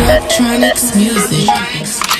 Electronics music.